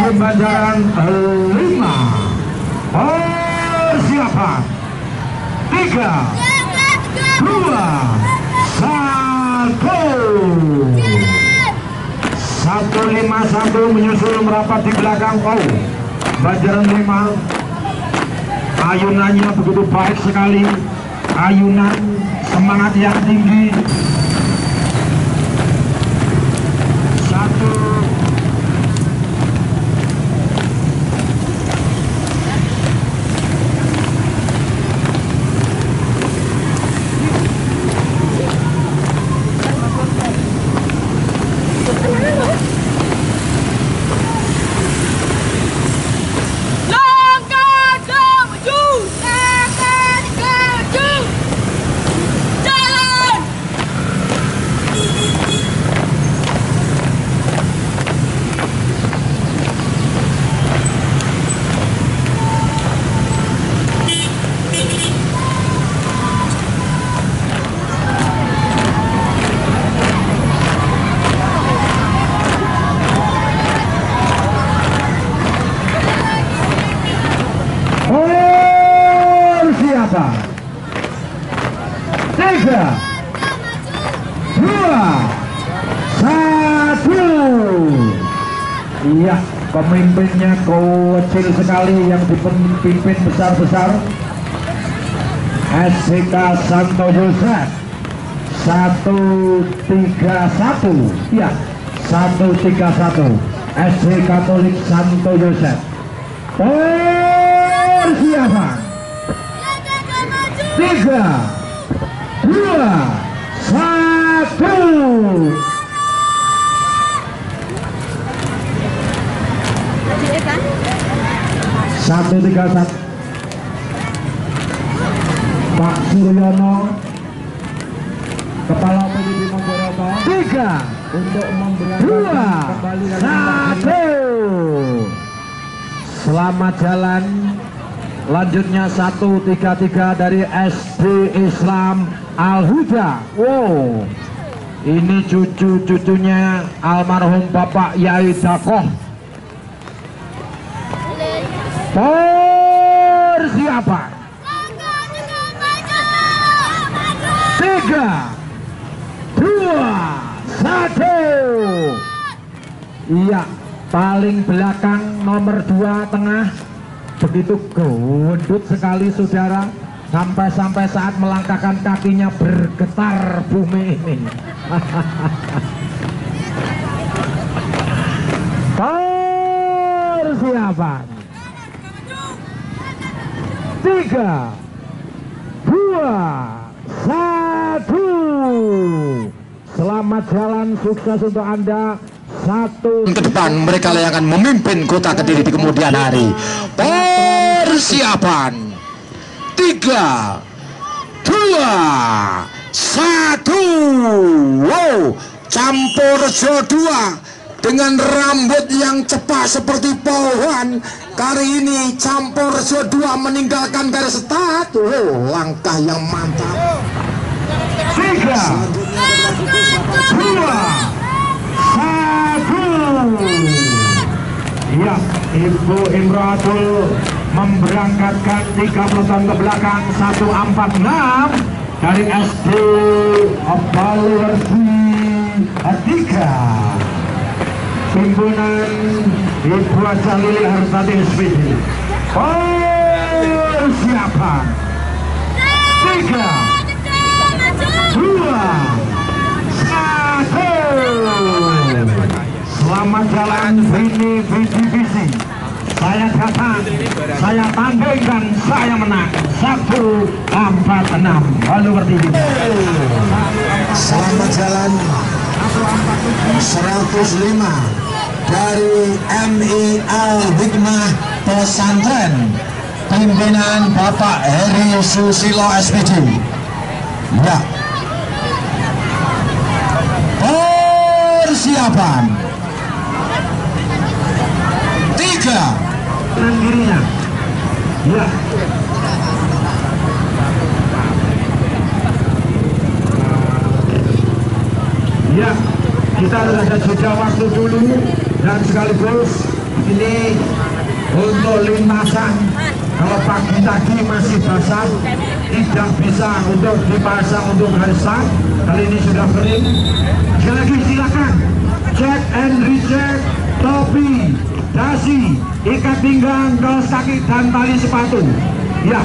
Banjaran lima. Persiapan. Tiga. Dua. Satu. Satu lima satu menyusul merapat di belakang. Kau Banjaran lima. Ayunannya begitu baik sekali. Ayunan semangat yang tinggi satu Langkah maju, langkah maju. Jalan. persiapan tiga dua satu iya pemimpinnya kecil sekali yang dipimpin besar-besar. SCK Santo tiga satu. Ya satu tiga satu. SC Katolik Santo Yosef persiapan. Tiga dua satu satu tiga satu. Pak Suryono Kepala PDB Mongoroto tiga. Untuk dua. satu. Selamat jalan. Lanjutnya 133 dari SD Islam Al Huda. Wow. Ini cucu-cucunya almarhum Bapak Yai Dakoh. Persiapan. Tiga, dua, satu. Iya, paling belakang nomor dua tengah begitu gendut sekali saudara sampai-sampai saat melangkahkan kakinya bergetar bumi ini persiapan tiga dua satu selamat jalan sukses untuk anda satu ke depan mereka yang akan memimpin kota Kediri di kemudian hari. Persiapan tiga, dua, satu. Wow, campur dua dengan rambut yang cepat seperti pohon. Kali ini campur dua meninggalkan garis start. Wow, langkah yang mantap. tiga dua satu ya Ibu Imratul memberangkatkan 30 tahun ke belakang 146 dari SD Baluwersi 3 pimpinan Ibu Aja Lili Hartati SPD persiapan tiga dua satu. Selamat jalan Vini Visi Visi saya datang saya tandingkan saya menang. Satu empat enam. Lalu berdiri Selamat jalan 105 dari MI Al Hikmah Pesantren pimpinan Bapak Heri Susilo SPD. Ya. Persiapan tiga ya ya kita harus ada jeda waktu dulu dan sekaligus ini untuk lintasan. Kalau pagi tadi masih basah tidak bisa untuk dipasang untuk harsa kali ini sudah kering. Sekali lagi silakan. Check and recheck topi dasi ikat pinggang kaos kaki dan tali sepatu. Ya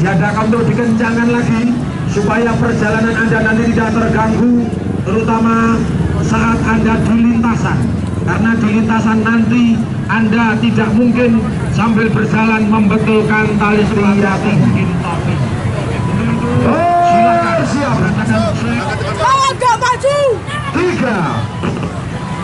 diadakan untuk dikencangkan lagi supaya perjalanan anda nanti tidak terganggu terutama saat anda di lintasan. Karena di lintasan nanti anda tidak mungkin sambil berjalan membetulkan tali sepatu mungkin topi silakan. Siap Agak maju. tiga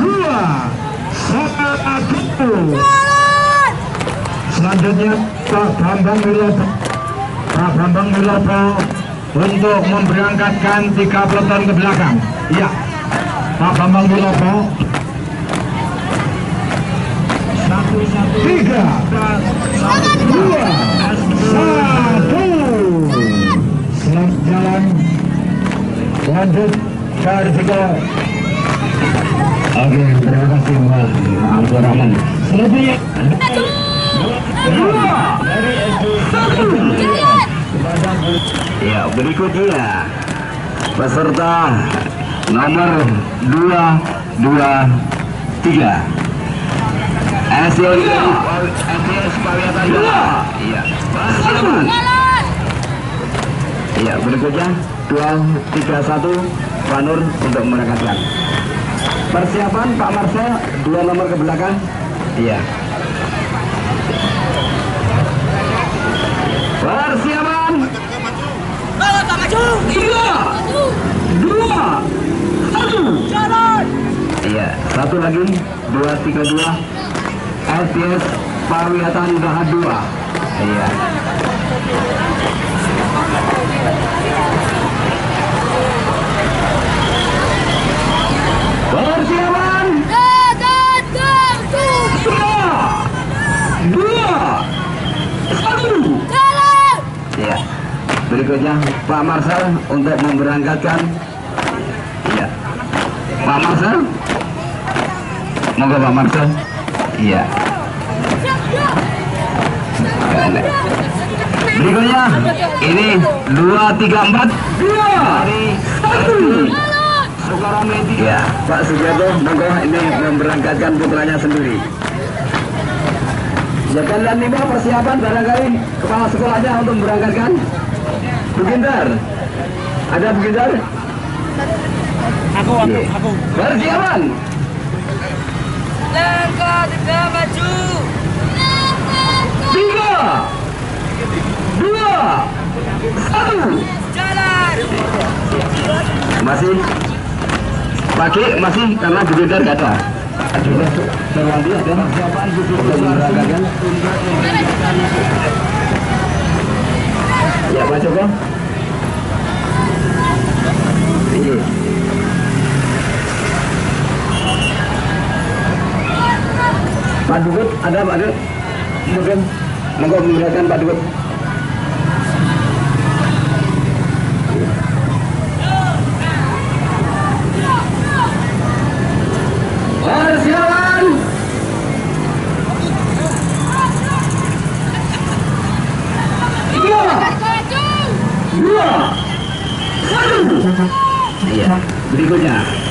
dua satu selanjutnya Pak Bambang Wilopo. Pak Bambang Wilopo untuk memberangkatkan tiga peloton ke belakang. Iya Pak Bambang Wilopo satu satu tiga dua satu selamat jalan lanjut dari tiga Oke, terima kasih Mbak Abdul Rahman. Jalan. Ya, berikutnya peserta nomor 2 2 3. SDO SDS Pariatan Iya. Iya, berikutnya 2 3 1 Pak Nur untuk merekatkan. Persiapan Pak Marcel dua nomor ke belakang. Iya. Persiapan Agak maju. tiga, Maju. dua, satu. Jalan. Iya, satu lagi dua tiga dua LTS Pariwatan Dahar dua. Iya. Persiapan tiga, dua, satu. Iya. Berikutnya Pak Marsal untuk memberangkatkan. Iya. Pak Marsal. Monggo Pak Marsal. Iya. Berikutnya ini dua tiga empat dua dari satu. Ya, Pak Sugiarto, monggo ini memberangkatkan putranya sendiri. Ya kalian lima persiapan barangkali kepala sekolahnya untuk memberangkatkan. Bugindar, ada Bugindar? Aku, aku, aku. Persiapan. Langkah tiga maju. Tiga, dua, satu. Jalan. Masih pagi masih karena ada untuk memberangkatkan. Ya Pak Joko. Iya. Pak Dukut ada Pak Dukut? Mungkin monggo memberangkatkan Pak satu. Iya. Berikutnya.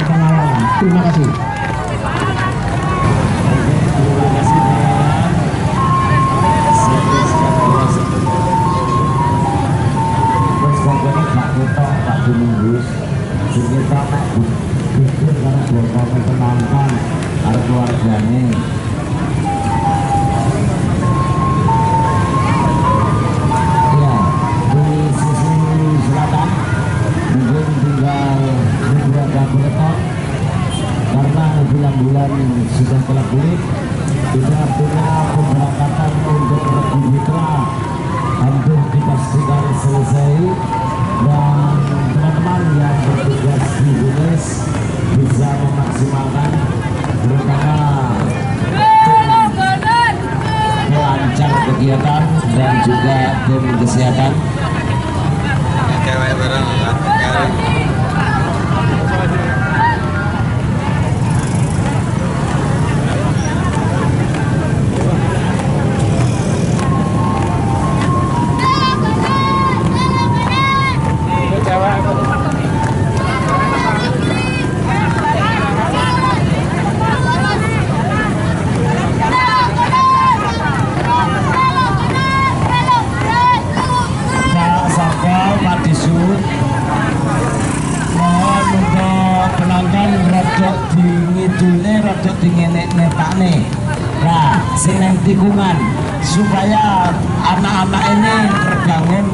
pengalaman. Terima kasih. Kita nak bukti karena dua tahun penonton atau keluarganya Jadi kita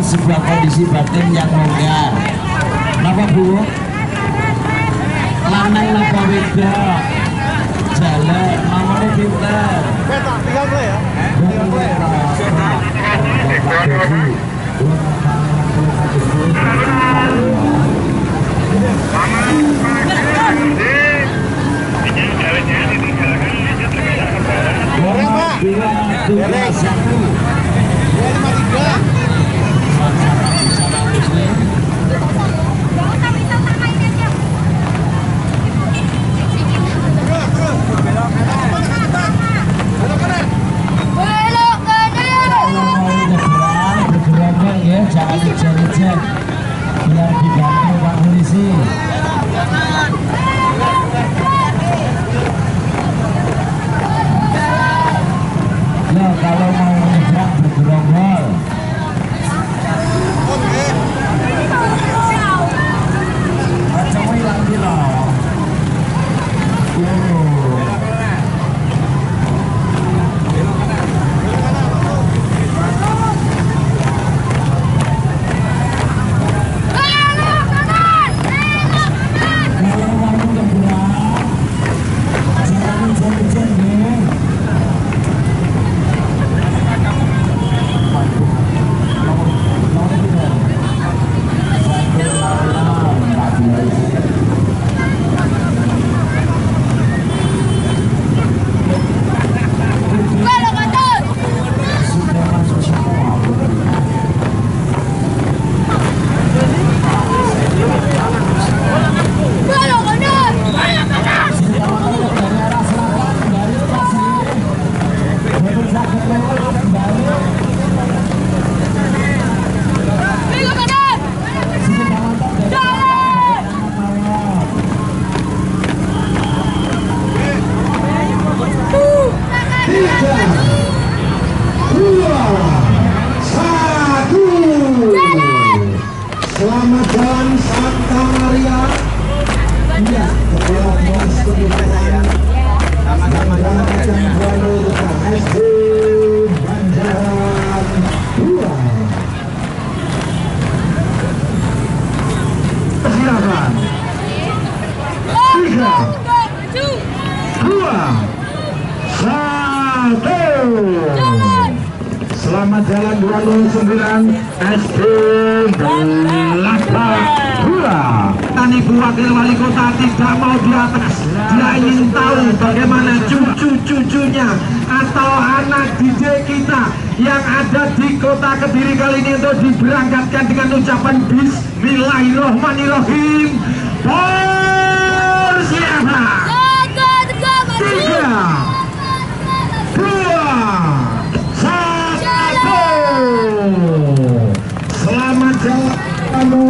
sebuah kondisi batin yang mulia. Napa bu? Lanang napa beda, Jalan, namanya pinter. Beta, tinggal gue ya Tinggal gue ya kota Kediri kali ini untuk diberangkatkan dengan ucapan Bismillahirrohmanirrohim Persiapan Tiga Dua Satu. Selamat jalan satu